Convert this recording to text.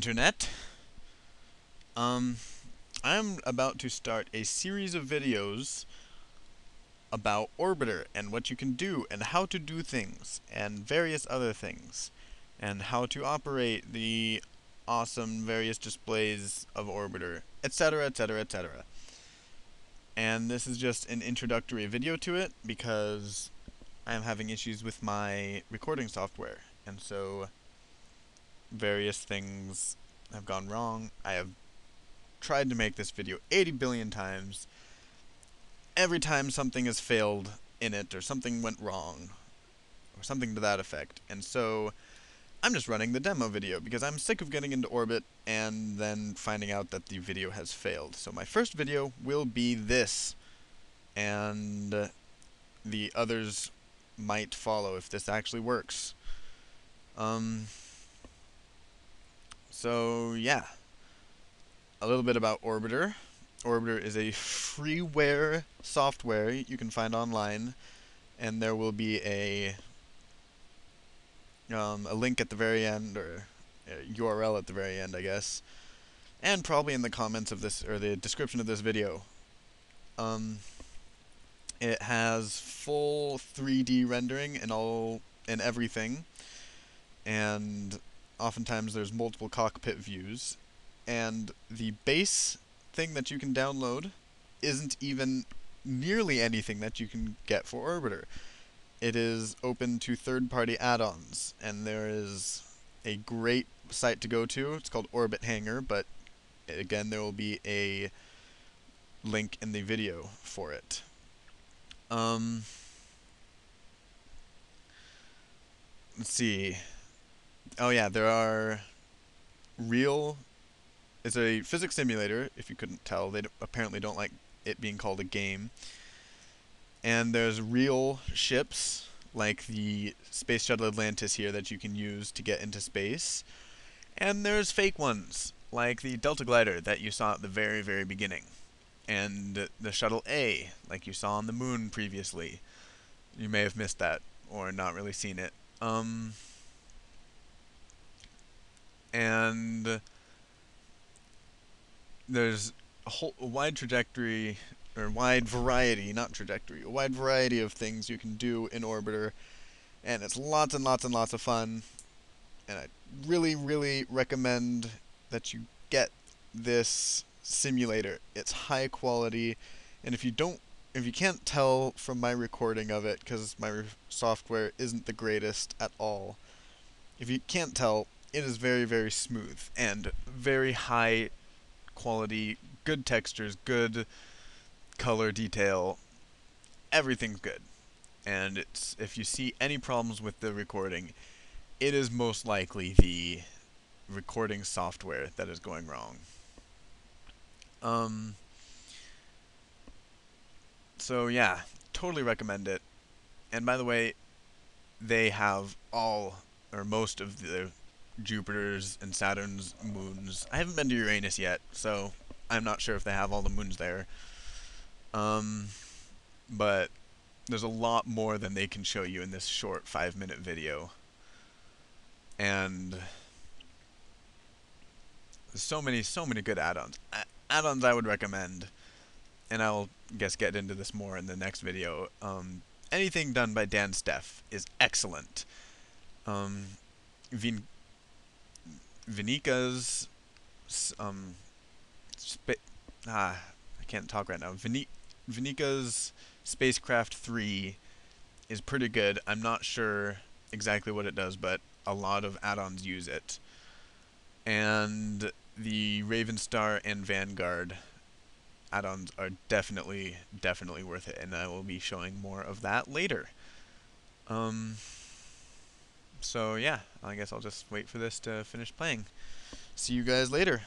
Internet. Um, I'm about to start a series of videos about Orbiter and what you can do and how to do things and various other things and how to operate the awesome various displays of Orbiter, etc., etc., etc. And this is just an introductory video to it because I am having issues with my recording software and so various things have gone wrong. I have tried to make this video 80 billion times. Every time something has failed in it or something went wrong or something to that effect. And so I'm just running the demo video because I'm sick of getting into orbit and then finding out that the video has failed. So my first video will be this and the others might follow if this actually works. Um, so yeah, a little bit about Orbiter. Orbiter is a freeware software you can find online, and there will be a um, a link at the very end or a URL at the very end, I guess, and probably in the comments of this or the description of this video. Um, it has full 3D rendering and all and everything, and oftentimes there's multiple cockpit views, and the base thing that you can download isn't even nearly anything that you can get for Orbiter. It is open to third-party add-ons, and there is a great site to go to. It's called Orbit Hangar, but again, there will be a link in the video for it. Um, let's see. Oh yeah, there are real. It's a physics simulator. If you couldn't tell, they apparently don't like it being called a game. And there's real ships like the Space Shuttle Atlantis here that you can use to get into space. And there's fake ones like the Delta Glider that you saw at the very, very beginning. And the Shuttle A, like you saw on the moon previously. You may have missed that or not really seen it. Um, and there's a whole a wide trajectory or wide variety, not trajectory, a wide variety of things you can do in Orbiter, and it's lots and lots and lots of fun. And I really, really recommend that you get this simulator. It's high quality, and if you don't, if you can't tell from my recording of it, because my software isn't the greatest at all, if you can't tell, it is very, very smooth and very high quality, good textures, good color detail. Everything's good. And it's if you see any problems with the recording, it is most likely the recording software that is going wrong. Um so yeah, totally recommend it. And by the way, they have all or most of the Jupiter's and Saturn's moons. I haven't been to Uranus yet, so I'm not sure if they have all the moons there. Um, but there's a lot more than they can show you in this short five minute video. And so many, so many good add-ons. Add-ons I would recommend, and I'll guess get into this more in the next video. Um, anything done by Dan Steph is excellent. Um, Vinika's um ah I can't talk right now. Vin Vinika's spacecraft 3 is pretty good. I'm not sure exactly what it does, but a lot of add-ons use it. And the Ravenstar and Vanguard add-ons are definitely, definitely worth it, and I will be showing more of that later. Um, so yeah, I guess I'll just wait for this to finish playing. See you guys later.